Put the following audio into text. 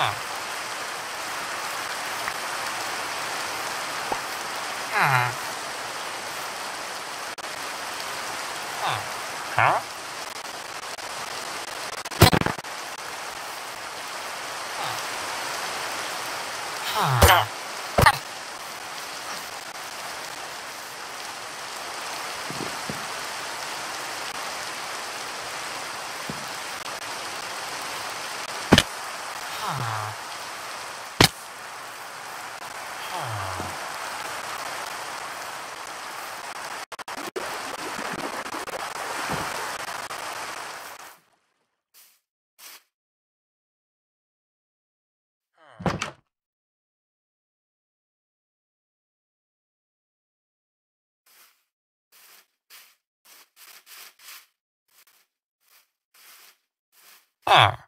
Ah. Ah. Ah. Huh? Huh. Huh. Ah.